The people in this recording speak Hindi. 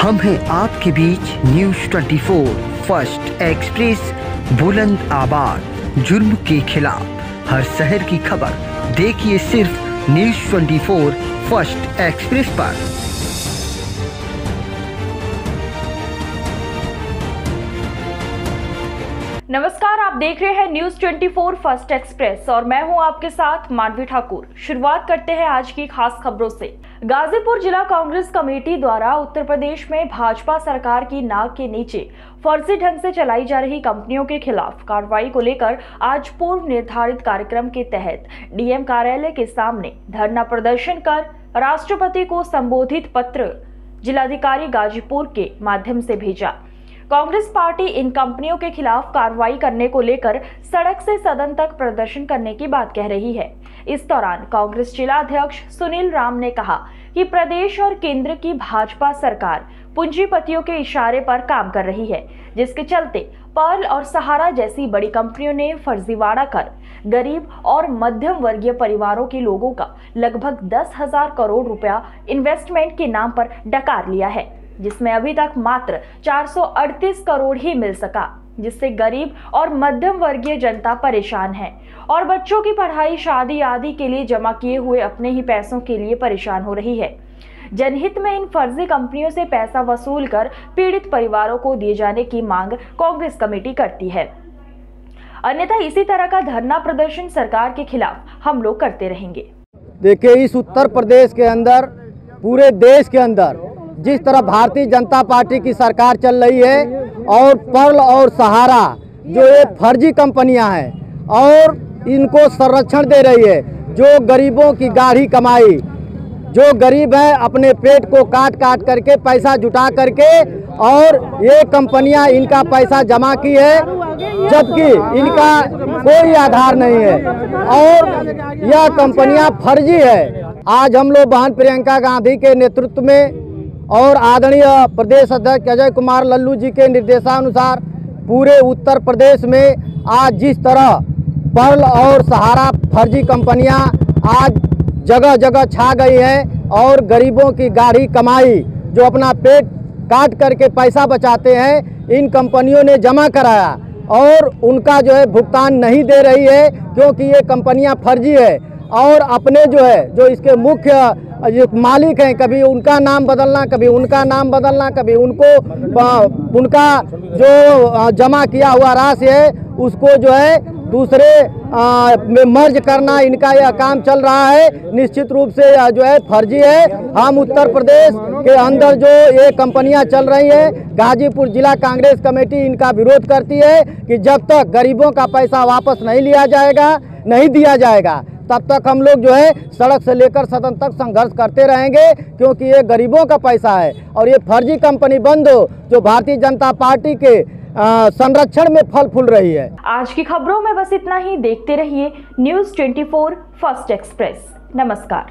हम हैं आपके बीच न्यूज़ 24 फ़र्स्ट एक्सप्रेस बुलंद आबाद जुर्म के खिलाफ। हर शहर की खबर देखिए सिर्फ़ न्यूज़ 24 फ़र्स्ट एक्सप्रेस पर। नमस्कार, आप देख रहे हैं न्यूज़ 24 फ़र्स्ट एक्सप्रेस और मैं हूँ आपके साथ मानवी ठाकुर। शुरुआत करते हैं आज की खास खबरों से। गाजीपुर जिला कांग्रेस कमेटी द्वारा उत्तर प्रदेश में भाजपा सरकार की नाक के नीचे फर्जी ढंग से चलाई जा रही कंपनियों के खिलाफ कार्रवाई को लेकर आज पूर्व निर्धारित कार्यक्रम के तहत डीएम कार्यालय के सामने धरना प्रदर्शन कर राष्ट्रपति को संबोधित पत्र जिलाधिकारी गाजीपुर के माध्यम से भेजा। कांग्रेस पार्टी इन कंपनियों के खिलाफ कार्रवाई करने को लेकर सड़क से सदन तक प्रदर्शन करने की बात कह रही है। इस दौरान कांग्रेस जिला अध्यक्ष सुनील राम ने कहा कि प्रदेश और केंद्र की भाजपा सरकार पूंजीपतियों के इशारे पर काम कर रही है, जिसके चलते पर्ल और सहारा जैसी बड़ी कंपनियों ने फर्जीवाड़ा कर गरीब और मध्यम वर्गीय परिवारों के लोगों का लगभग दस हज़ार करोड़ रुपया इन्वेस्टमेंट के नाम पर डकार लिया है। जिसमें अभी तक मात्र 438 करोड़ ही मिल सका, जिससे गरीब और मध्यम वर्गीय जनता परेशान है। और बच्चों की पढ़ाई, शादी आदि के लिए जमा किए हुए अपने ही पैसों के लिए परेशान हो रही है। जनहित में इन फर्जी कंपनियों से पैसा वसूल कर पीड़ित परिवारों को दिए जाने की मांग कांग्रेस कमेटी करती है। अन्यथा इसी तरह का धरना प्रदर्शन सरकार के खिलाफ हम लोग करते रहेंगे। देखिए, इस उत्तर प्रदेश के अंदर, पूरे देश के अंदर जिस तरह भारतीय जनता पार्टी की सरकार चल रही है और पर्ल और सहारा, जो ये फर्जी कंपनियाँ हैं और इनको संरक्षण दे रही है, जो गरीबों की गाढ़ी कमाई, जो गरीब हैं, अपने पेट को काट काट करके, पैसा जुटा करके, और ये कंपनियाँ इनका पैसा जमा की है, जबकि इनका कोई आधार नहीं है। और यह कंपनियाँ फर्जी है। आज हम लोग बहन प्रियंका गांधी के नेतृत्व में और आदरणीय प्रदेश अध्यक्ष अजय कुमार लल्लू जी के निर्देशानुसार पूरे उत्तर प्रदेश में आज जिस तरह पर्ल और सहारा फर्जी कंपनियाँ आज जगह जगह छा गई हैं और गरीबों की गाढ़ी कमाई जो अपना पेट काट करके पैसा बचाते हैं, इन कंपनियों ने जमा कराया और उनका जो है भुगतान नहीं दे रही है क्योंकि ये कंपनियाँ फर्जी है। और अपने जो है, जो इसके मुख्य जो मालिक हैं कभी उनका नाम बदलना कभी उनका नाम बदलना कभी उनको उनका जो जमा किया हुआ राशि है उसको जो है दूसरे आ, में मर्ज करना इनका यह काम चल रहा है। निश्चित रूप से यह जो है फर्जी है। हम उत्तर प्रदेश के अंदर जो ये कंपनियाँ चल रही हैं गाजीपुर जिला कांग्रेस कमेटी इनका विरोध करती है कि जब तक गरीबों का पैसा वापस नहीं लिया जाएगा नहीं दिया जाएगा तब तक हम लोग जो है सड़क से लेकर सदन तक संघर्ष करते रहेंगे, क्योंकि ये गरीबों का पैसा है। और ये फर्जी कंपनी बंद हो, जो भारतीय जनता पार्टी के संरक्षण में फल फूल रही है। आज की खबरों में बस इतना ही, देखते रहिए न्यूज़ 24 फ़र्स्ट एक्सप्रेस। नमस्कार।